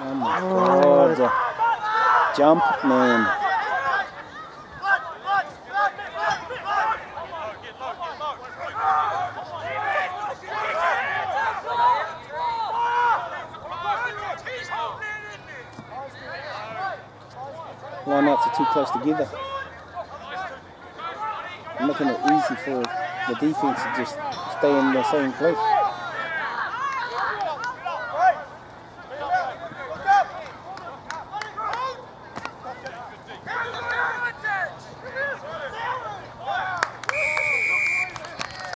Oh my god. Jump, man. Lineouts are too close together. Making it easy for the defense to just stay in the same place.